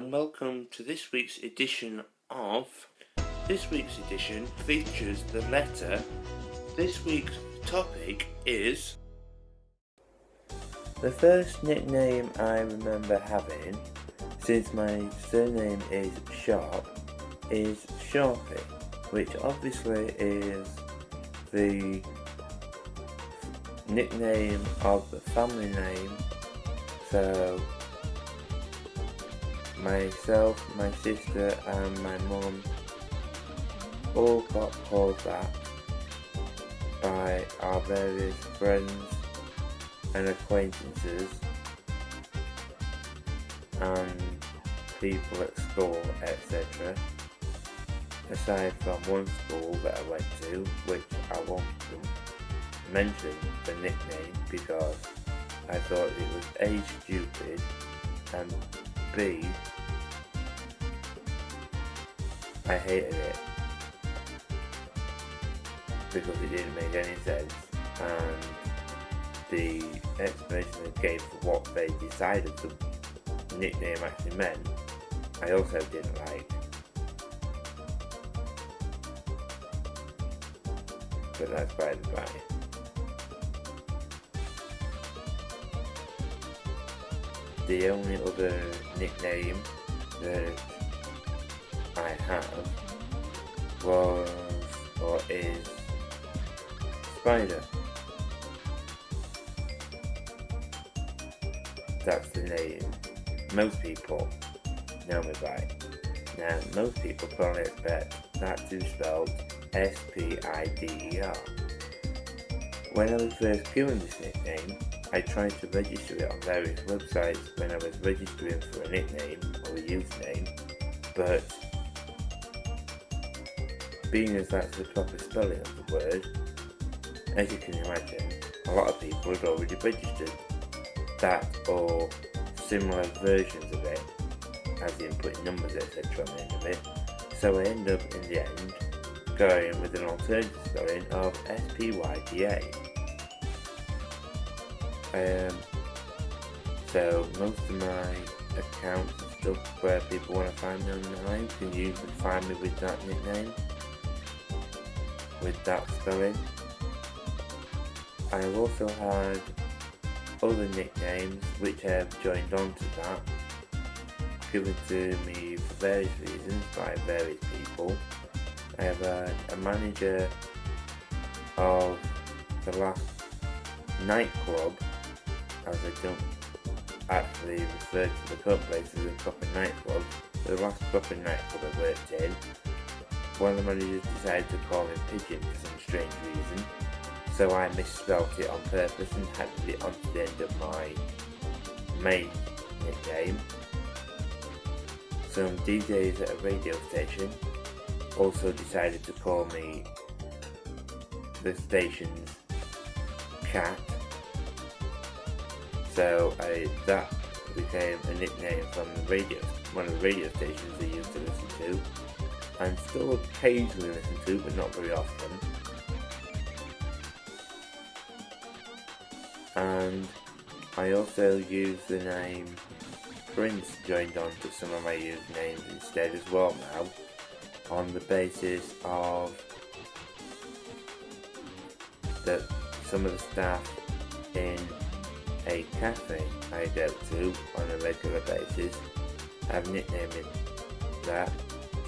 and welcome to this week's edition of. This week's edition features the letter. This week's topic is. The first nickname I remember having, since my surname is Sharp, is Sharpie, which obviously is the nickname of the family name. So myself, my sister and my mum all got called that by our various friends and acquaintances and people at school, etc. Aside from one school that I went to, which I won't mention the nickname because I thought it was A stupid and B I hated it because it didn't make any sense and the explanation they gave for what they decided the nickname actually meant I also didn't like. But that's by the by. The only other nickname that I have was or is Spider. That's the name most people know me by. Now, most people probably expect that to be spelled S-P-I-D-E-R. When I was first given this nickname, I tried to register it on various websites when I was registering for a nickname or a username, but being as that's the proper spelling of the word, as you can imagine, a lot of people had already registered that or similar versions of it, as in putting numbers etc on the end of it, so I end up in the end going with an alternative spelling of S-P-Y-D-A. Um, so most of my accounts and stuff where people want to find me online can usually find me with that nickname with that spelling. I've also had other nicknames which have joined on to that, given to me for various reasons by various people. I have had a manager of the last nightclub, as I don't actually refer to the club place as a proper nightclub, the last proper nightclub I worked in, one of the managers decided to call me Pigeon for some strange reason, so I misspelt it on purpose and added it onto the end of my main nickname. Some DJs at a radio station also decided to call me the station's cat, so I, that became a nickname from the radio, one of the radio stations I used to listen to. I'm still occasionally listen to, but not very often. And I also use the name Prince joined on to some of my usernames instead as well now, on the basis of that some of the staff in a cafe I go to on a regular basis have nicknamed that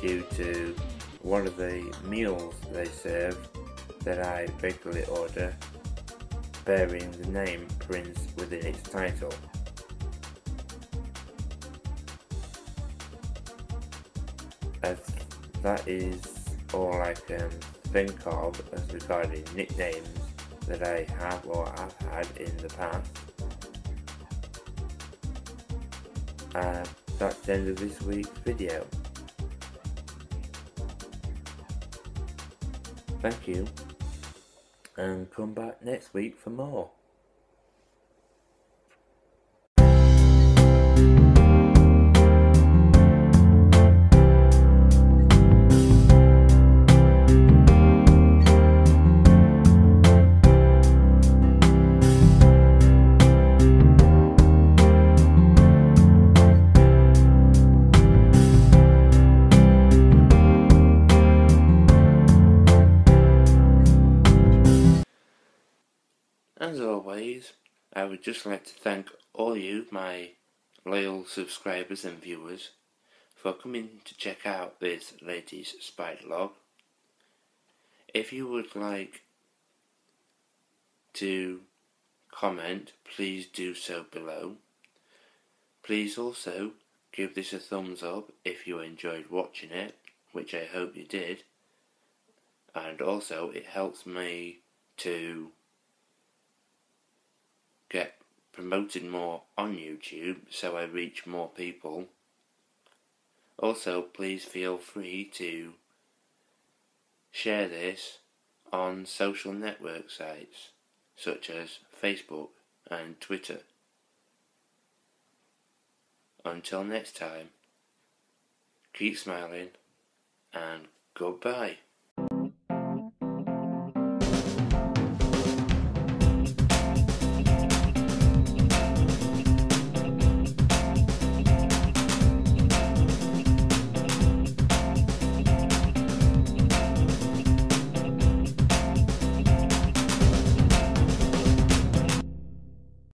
due to one of the meals they serve that I regularly order bearing the name Prince within its title. As that is all I can think of as regarding nicknames that I have or have had in the past. And that's the end of this week's video. Thank you. And come back next week for more. As always, I would just like to thank all you, my loyal subscribers and viewers, for coming to check out this latest SpydaLog. If you would like to comment, please do so below. Please also give this a thumbs up if you enjoyed watching it, which I hope you did. And also, it helps me to get promoted more on YouTube so I reach more people. Also, please feel free to share this on social network sites such as Facebook and Twitter. Until next time, keep smiling and goodbye.